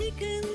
You can.